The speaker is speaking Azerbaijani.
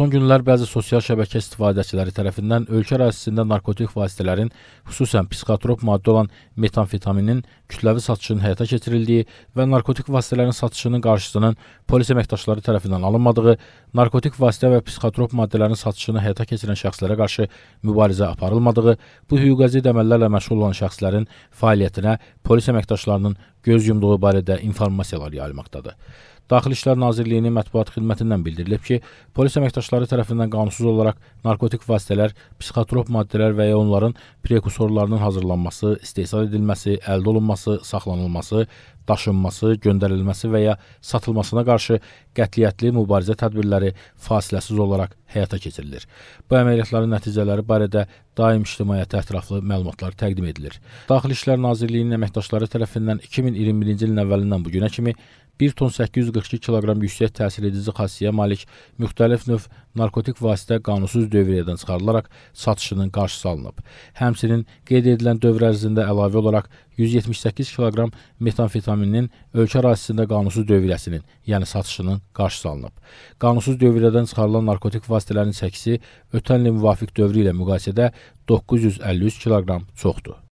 Son günlər bəzi sosial şəbəkə istifadəçiləri tərəfindən ölkə ərazisində narkotik vasitələrin, xüsusən psixotrop maddə olan metamfetaminin kütləvi satışının həyata keçirildiyi və narkotik vasitələrin satışının qarşısının polis əməkdaşları tərəfindən alınmadığı, narkotik vasitə və psixotrop maddələrin satışını həyata keçirən şəxslərə qarşı mübarizə aparılmadığı, bu hüquqəzid əməllərlə məşğul olan şəxslərin fəaliyyətinə polis əməkdaşlarının göz yumduğu barədə informasiyalar yayılmaqdadır. Daxili İşlər Nazirliyinin mətbuat xidmətindən bildirilib ki, polis əməkdaşları tərəfindən qanunsuz olaraq narkotik vasitələr, psixotrop maddələr və ya onların prekursorlarının hazırlanması, istehsal edilməsi, əldə olunması, saxlanılması, daşınması, göndərilməsi və ya satılmasına qarşı qətiyyətli mübarizə tədbirləri fasiləsiz olaraq həyata keçirilir. Bu əməliyyatların nəticələri barədə daim ictimaiyyətə ətraflı məlumatlar təqdim edilir. Daxili İşlər Nazirliyinin əməkdaşları tərəfindən 2021-ci ilin əvvəlindən bu günə kimi 1 ton 842 kiloqram yüksək təsir edici xassəyə malik müxtəlif növ narkotik vasitə qanunsuz dövriyyədən çıxarılaraq satışının qarşısı alınıb. Həmçinin qeyd edilən dövr ərzində əlavə olaraq 178 kiloqram metamfetaminin ölkə ərazisində qanunsuz dövriyyəsinin, yəni satışının qarşısı alınıb. Qanunsuz dövriyyədən çıxarılan narkotik vasitələrin çəkisi ötən ilin müvafiq dövrü ilə müqayisədə 953 kiloqram çoxdur.